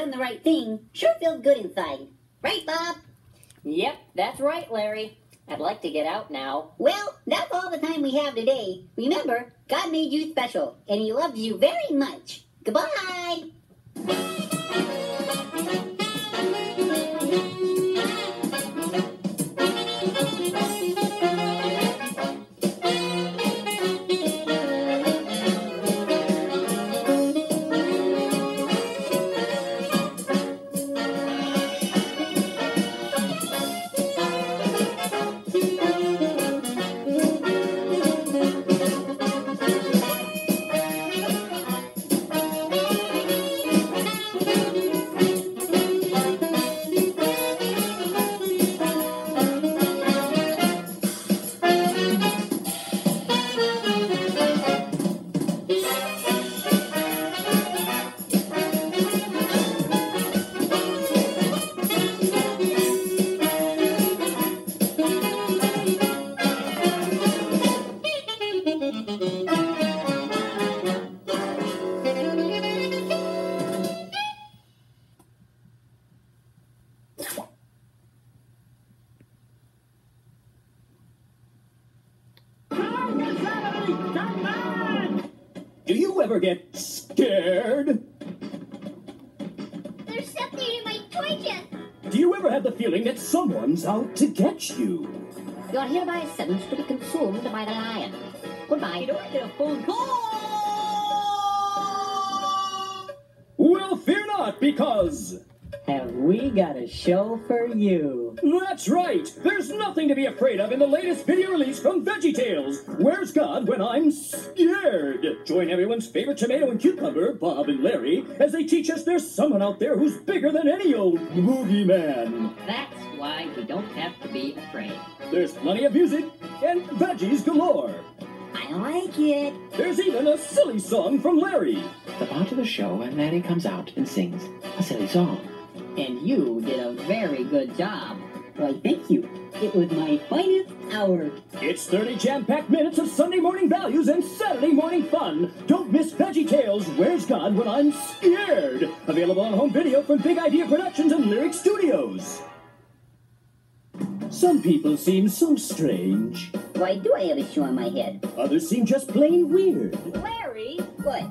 done the right thing sure feels good inside. Right, Bob? Yep, that's right, Larry. I'd like to get out now. Well, that's all the time we have today. Remember, God made you special, and He loves you very much. Goodbye! Do you ever get scared? There's something in my toy chest. Do you ever have the feeling that someone's out to get you? You're hereby sentenced to be consumed by the lion. Goodbye. You don't get a phone call! Well, fear not, because Have we got a show for you? that's right. There's nothing to be afraid of in the latest video release from VeggieTales. Where's God when I'm scared? Join everyone's favorite tomato and cucumber, Bob and Larry, as they teach us there's someone out there who's bigger than any old boogeyman. That's why we don't have to be afraid. There's plenty of music and veggies galore. I like it. There's even a silly song from Larry. The part of the show when Larry comes out and sings a silly song. And you did a very good job. Why, thank you. It was my finest hour. It's 30 jam-packed minutes of Sunday morning values and Saturday morning fun. Don't miss Veggie Tales, Where's God When I'm Scared? Available on home video from Big Idea Productions and Lyrick Studios. Some people seem so strange. Why do I have a shoe on my head? Others seem just plain weird. Larry, What?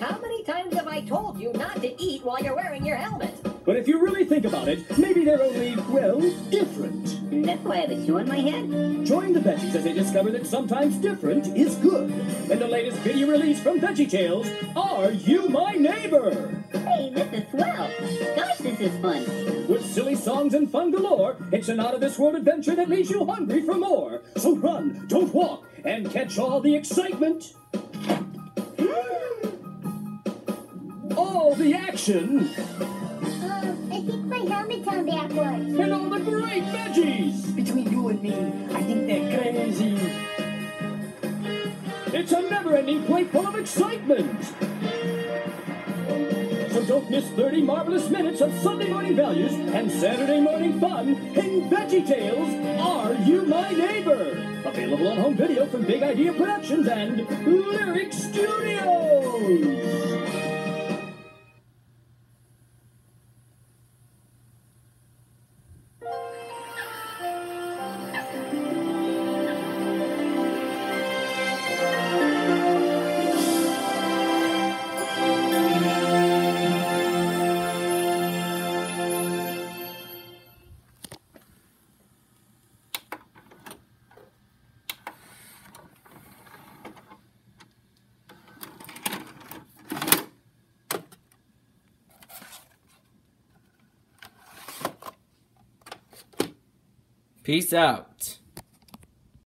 how many times have I told you not to eat while you're wearing your helmet? But if you really think about it, maybe they're only, well, different. That's why I have a shoe on my head? Join the veggies as they discover that sometimes different is good. And the latest video release from VeggieTales, Are You My Neighbor? Hey, this is swell. Gosh, this is fun. With silly songs and fun galore, it's an out-of-this-world adventure that leaves you hungry for more. So run, don't walk, and catch all the excitement. all the action, my helmet's on backwards. and all the great veggies. Between you and me, I think they're crazy. It's a never-ending plate full of excitement. So don't miss 30 marvelous minutes of Sunday morning values and Saturday morning fun in Veggie Tales Are You My Neighbor? Available on home video from Big Idea Productions and Lyrick Studios. Peace out.